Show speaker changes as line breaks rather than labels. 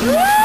Woo!